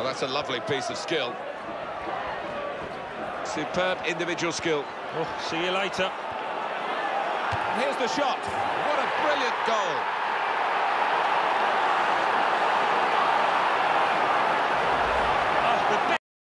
Well, that's a lovely piece of skill. Superb individual skill. Oh, see you later. Here's the shot. What a brilliant goal!